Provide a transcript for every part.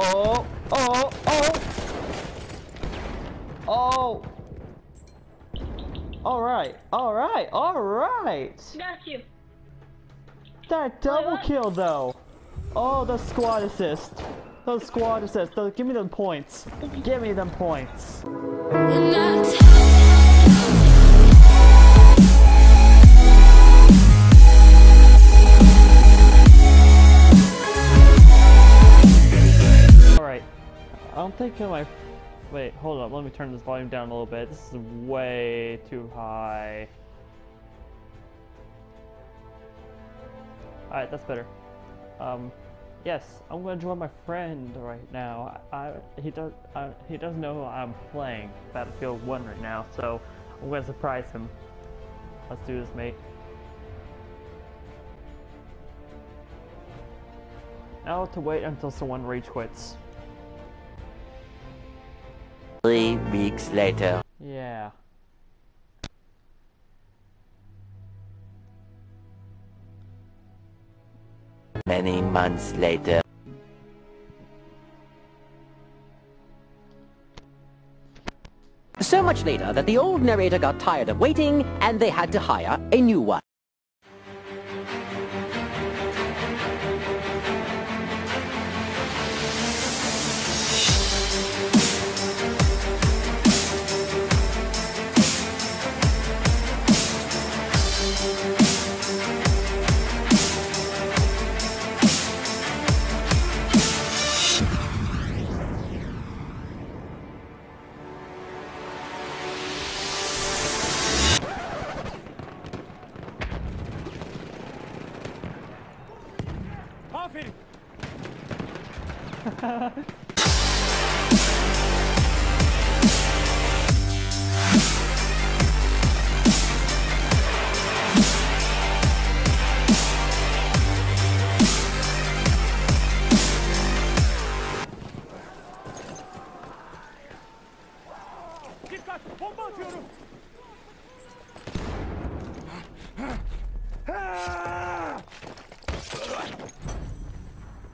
Oh, oh, oh. Oh. All right, all right, all right. Got you. That double what? kill though. Oh, the squad assist. Those squad assists. Those, give me them points. Give me them points. I don't my... Wait, hold up. Let me turn this volume down a little bit. This is way too high. Alright, that's better. Um, yes, I'm gonna join my friend right now. I, I he does I, he doesn't know I'm playing Battlefield 1 right now, so I'm gonna surprise him. Let's do this, mate. Now to wait until someone rage quits. Three weeks later. Yeah. Many months later. So much later that the old narrator got tired of waiting and they had to hire a new one.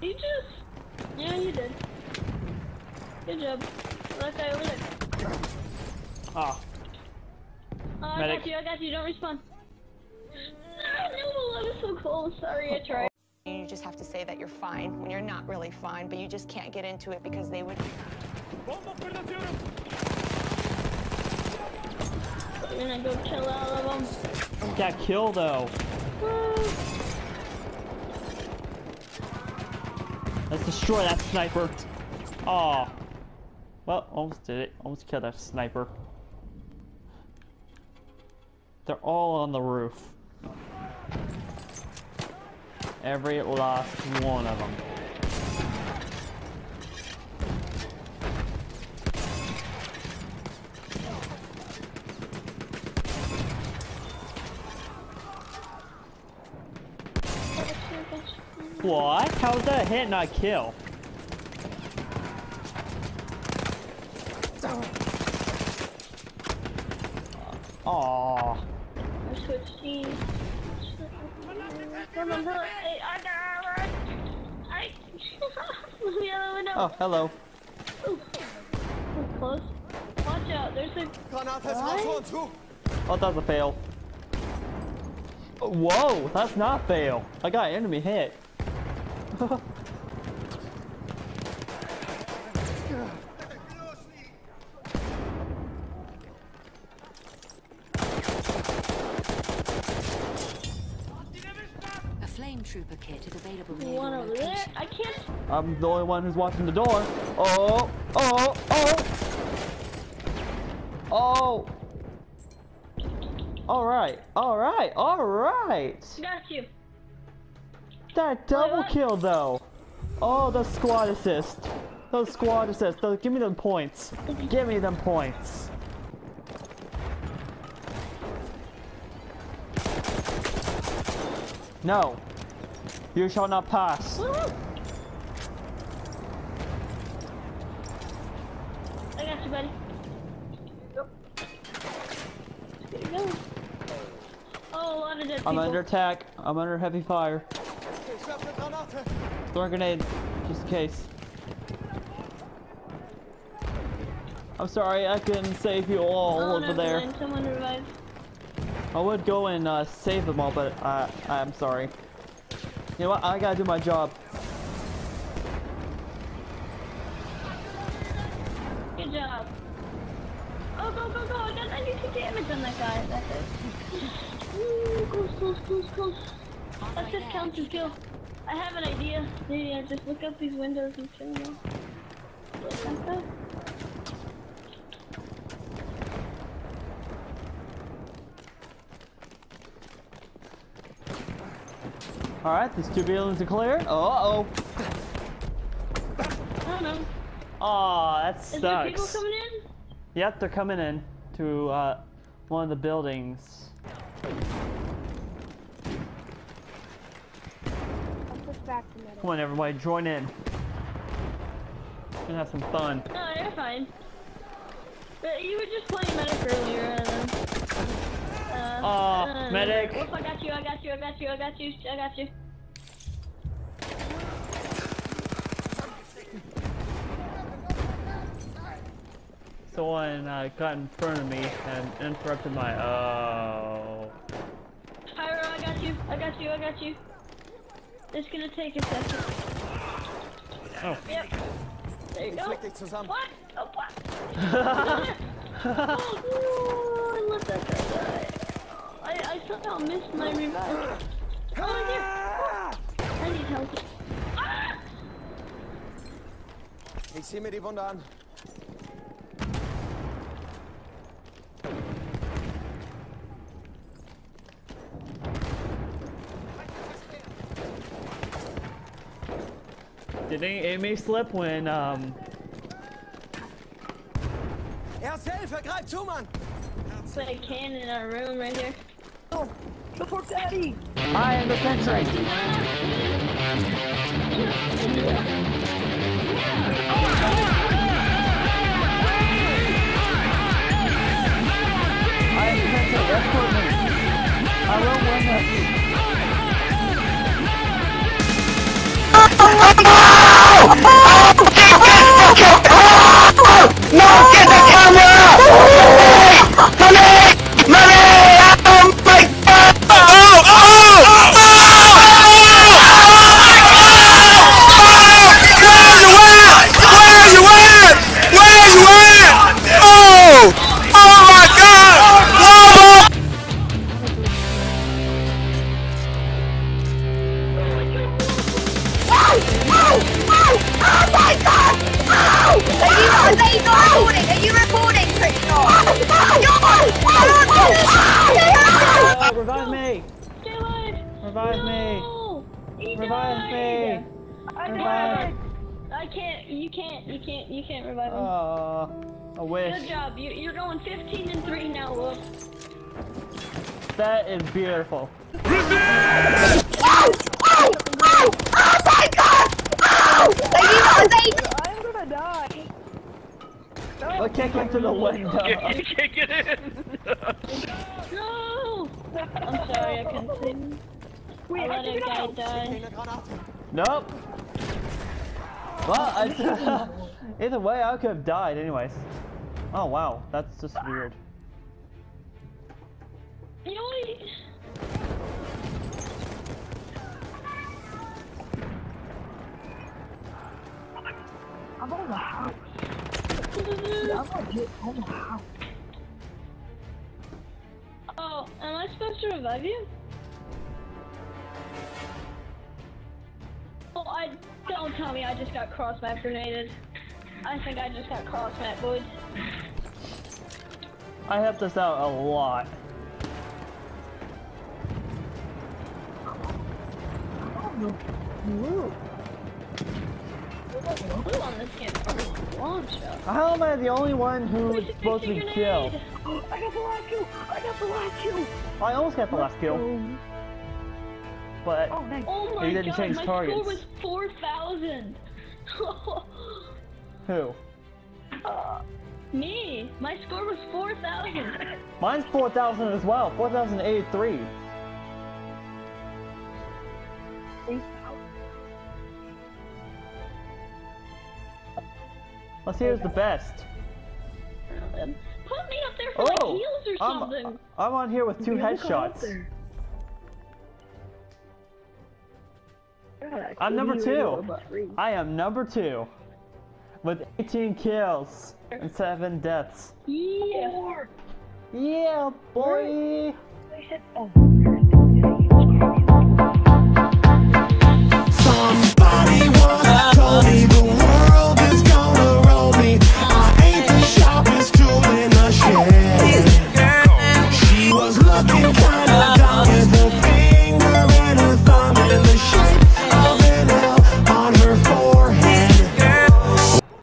You just. Yeah, you did. Good job. That guy over there. Ah, Oh, I Medic. got you, I got you, don't respawn. Ah, no, I was so close. Sorry, I tried. You just have to say that you're fine when you're not really fine, but you just can't get into it because they would. I'm gonna go kill all of them. got killed though. Let's destroy that sniper. Oh. Well, almost did it. Almost killed that sniper. They're all on the roof. Every last one of them. What? How was that hit, not kill? Aww. I switched teams. Come on, come on. Hey, I. I. Out of the window. Oh, hello. Ooh. Close. Watch out, there's a. Oh, that was a fail. Whoa, that's not fail. I got enemy hit. A flame trooper kit is available near One over there. I can't. I'm the only one who's watching the door. Oh, oh, oh. Oh. All right, all right, all right. Got you. That double what? kill though. Oh, the squad assist. Those squad assists. Those, give me them points. Give me them points. No. You shall not pass. I got you, buddy. Go. There you go. Oh, a lot of dead people. I'm under attack. I'm under heavy fire. Throw a grenade, just in case. I'm sorry, I couldn't save you all oh, over never there. Someone revive. I would go and uh, save them all, but I, I'm sorry. You know what? I gotta do my job. Good job. Oh, go, go, go. I got 92 damage on that guy. That's it. Ooh, close, close, close, close. That just counts as kill. I have an idea. Maybe I just look up these windows and kill them. Alright, these two buildings are clear. Oh, uh oh. I don't know. Aw, that Is there people coming in? Yep, they're coming in to uh, one of the buildings. Come on, everybody, join in. Gonna have some fun. No, you're fine. But you were just playing medic earlier and. Uh, Aw, uh, medic. Whoop, I got you, I got you, I got you, I got you, I got you. Someone uh, got in front of me and interrupted my. Oh. Pyro, I got you, I got you, I got you. It's gonna take a second. Oh. Yep. There you go. What? Oh, what? oh, I let that guy die. I, I somehow missed my revive. Oh, here. I need help. Ah! Ich sehe mir die Wunde an. Did any enemy slip when um? Erste Hilfe, greif zu, Mann! Put a can in our room right here. I am the sentry. I am the sentry. Escort me. I will win this. ¡No! ¡Quita cámara! He Revive died! me! I Revive! can't. I can't. You can't. You can't. You can't revive him. Oh, I wish. Good job. You, you're going 15 and 3 now, Wolf. That is beautiful. Oh Oh! Oh! Oh my god! I'll kick him to the window. No! I'm sorry, I couldn't see him. I let a guy. Nope. Well, I, either way, I could have died anyways. Oh wow, that's just weird. I'm on the house. Dude, I'm on the house. Oh, am I supposed to revive you? I don't tell me I just got cross map grenaded. I think I just got cross map boys. I helped us out a lot. Who on this camp? Launch up. How am I the only one who is supposed to be killed? I got the last kill! I got the last kill! I almost got the last kill. Oh. But oh, oh my He didn't god, change my targets. score was 4,000! Uh, who? Me! My score was 4,000! Mine's 4,000 as well. 4,083. Let's see who's the best. Put me up there for like Oh, heals or I'm. I'm on here with two You look headshots. God, I'm number two. go about three. I am number two. With 18 kills and 7 deaths. Yeah. Yeah, boy!